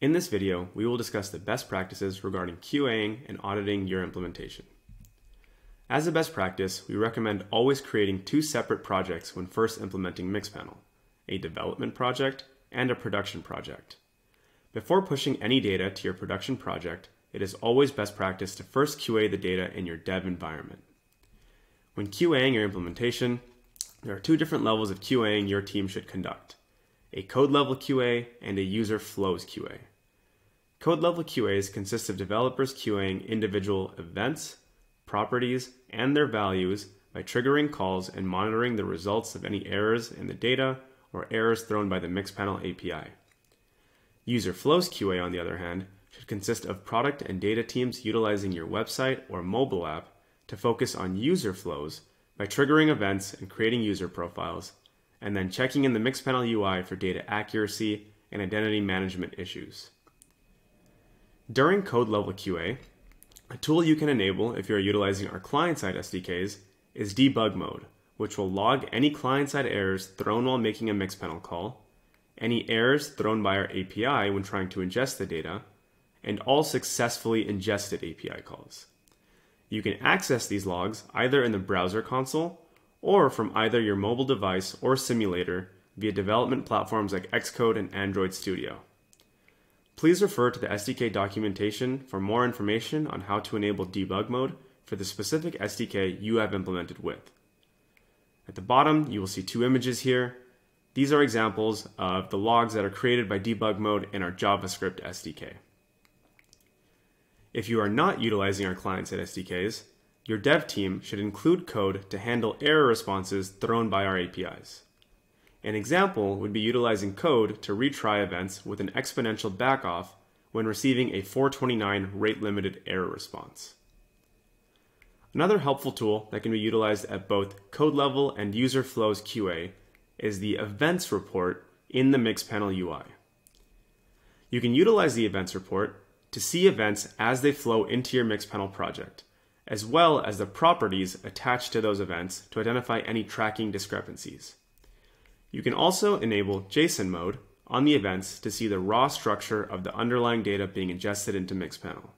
In this video, we will discuss the best practices regarding QAing and auditing your implementation. As a best practice, we recommend always creating two separate projects when first implementing Mixpanel, a development project and a production project. Before pushing any data to your production project, it is always best practice to first QA the data in your dev environment. When QAing your implementation, there are two different levels of QAing your team should conduct a code level QA and a user flows QA. Code level QAs consist of developers QAing individual events, properties, and their values by triggering calls and monitoring the results of any errors in the data or errors thrown by the Mixpanel API. User Flows QA, on the other hand, should consist of product and data teams utilizing your website or mobile app to focus on user flows by triggering events and creating user profiles, and then checking in the Mixpanel UI for data accuracy and identity management issues. During code level QA, a tool you can enable if you are utilizing our client-side SDKs is debug mode, which will log any client-side errors thrown while making a Mixpanel call, any errors thrown by our API when trying to ingest the data, and all successfully ingested API calls. You can access these logs either in the browser console or from either your mobile device or simulator via development platforms like Xcode and Android Studio. Please refer to the SDK documentation for more information on how to enable debug mode for the specific SDK you have implemented with. At the bottom, you will see two images here. These are examples of the logs that are created by debug mode in our JavaScript SDK. If you are not utilizing our client-side SDKs, your dev team should include code to handle error responses thrown by our APIs. An example would be utilizing code to retry events with an exponential backoff when receiving a 429 rate limited error response. Another helpful tool that can be utilized at both code level and user flows QA is the events report in the Mixpanel UI. You can utilize the events report to see events as they flow into your Mixpanel project, as well as the properties attached to those events to identify any tracking discrepancies. You can also enable JSON mode on the events to see the raw structure of the underlying data being ingested into Mixpanel.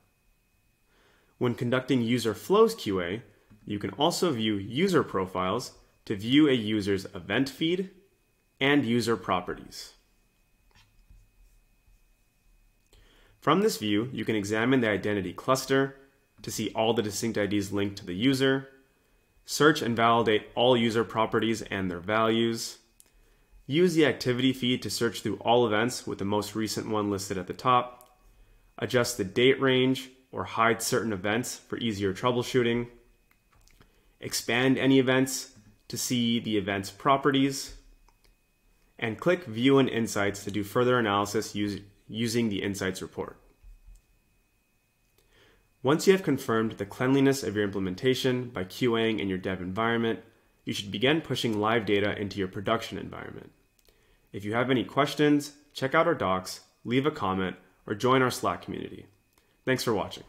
When conducting user flows QA, you can also view user profiles to view a user's event feed and user properties. From this view, you can examine the identity cluster to see all the distinct IDs linked to the user, search and validate all user properties and their values, Use the activity feed to search through all events with the most recent one listed at the top. Adjust the date range or hide certain events for easier troubleshooting. Expand any events to see the event's properties. And click View and Insights to do further analysis use, using the Insights report. Once you have confirmed the cleanliness of your implementation by QAing in your dev environment, you should begin pushing live data into your production environment. If you have any questions, check out our docs, leave a comment, or join our Slack community. Thanks for watching.